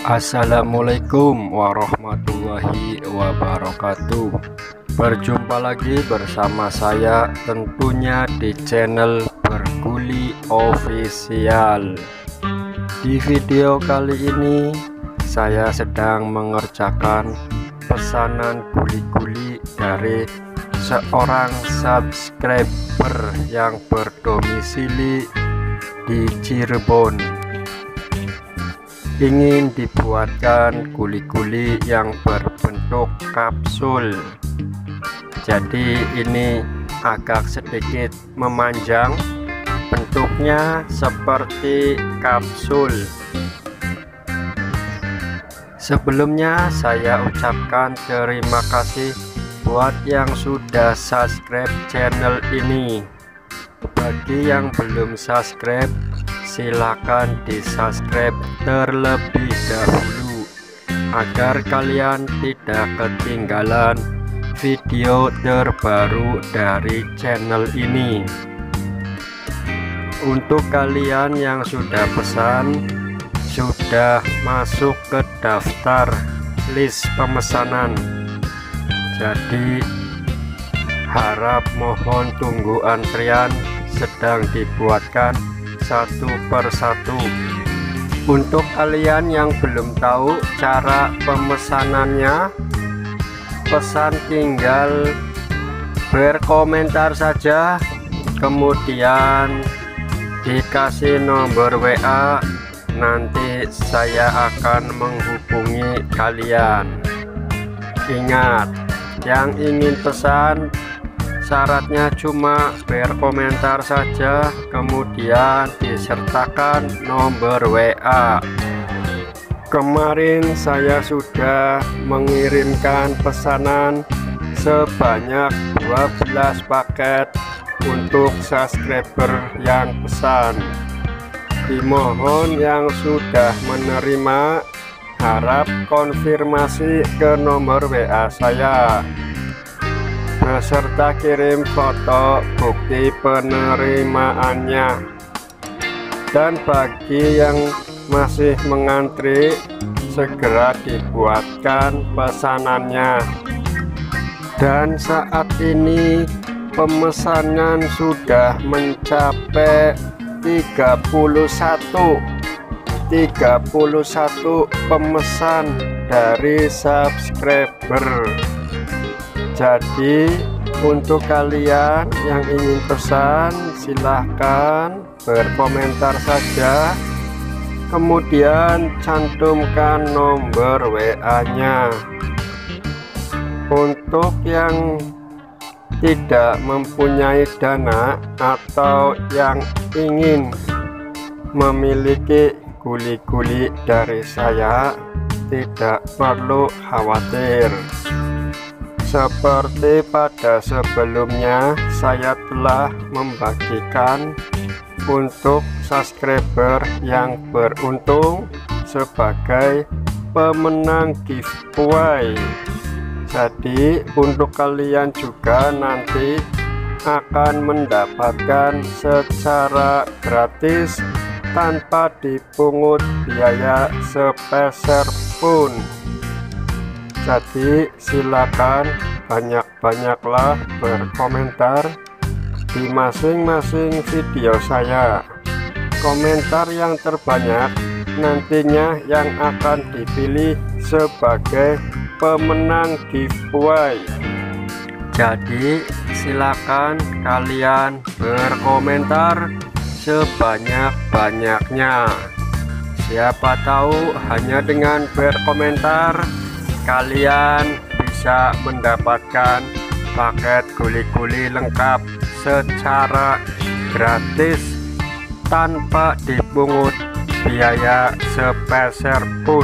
Assalamualaikum warahmatullahi wabarakatuh. Berjumpa lagi bersama saya tentunya di channel Berguli Official. Di video kali ini saya sedang mengerjakan pesanan guli-guli dari seorang subscriber yang berdomisili di Cirebon ingin dibuatkan guli-guli yang berbentuk kapsul. Jadi ini agak sedikit memanjang bentuknya seperti kapsul. Sebelumnya saya ucapkan terima kasih buat yang sudah subscribe channel ini. Bagi yang belum subscribe silakan di subscribe terlebih dahulu agar kalian tidak ketinggalan video terbaru dari channel ini. Untuk kalian yang sudah pesan sudah masuk ke daftar list pemesanan. Jadi harap mohon tunggu antrian sedang dibuatkan satu persatu untuk kalian yang belum tahu cara pemesanannya pesan tinggal berkomentar saja. Kemudian dikasih nomor WA nanti saya akan menghubungi kalian. Ingat yang ingin pesan syaratnya cuma berkomentar saja kemudian disertakan nomor WA kemarin saya sudah mengirimkan pesanan sebanyak 12 paket untuk subscriber yang pesan. Dimohon yang sudah menerima harap konfirmasi ke nomor WA saya beserta kirim foto bukti penerimaannya. Dan bagi yang masih mengantri segera dibuatkan pesanannya. Dan saat ini pemesanan sudah mencapai 31 31 pemesan dari subscriber jadi untuk kalian yang ingin pesan silahkan berkomentar saja. Kemudian cantumkan nomor WA nya untuk yang tidak mempunyai dana atau yang ingin memiliki guli-guli dari saya tidak perlu khawatir seperti pada sebelumnya, saya telah membagikan untuk subscriber yang beruntung sebagai pemenang giveaway. Jadi, untuk kalian juga nanti akan mendapatkan secara gratis tanpa dipungut biaya sepeser pun jadi silakan banyak-banyaklah berkomentar di masing-masing video saya. Komentar yang terbanyak nantinya yang akan dipilih sebagai pemenang giveaway. Jadi silakan kalian berkomentar sebanyak-banyaknya. Siapa tahu hanya dengan berkomentar kalian bisa mendapatkan paket guli-guli lengkap secara gratis tanpa dipungut biaya sepeser pun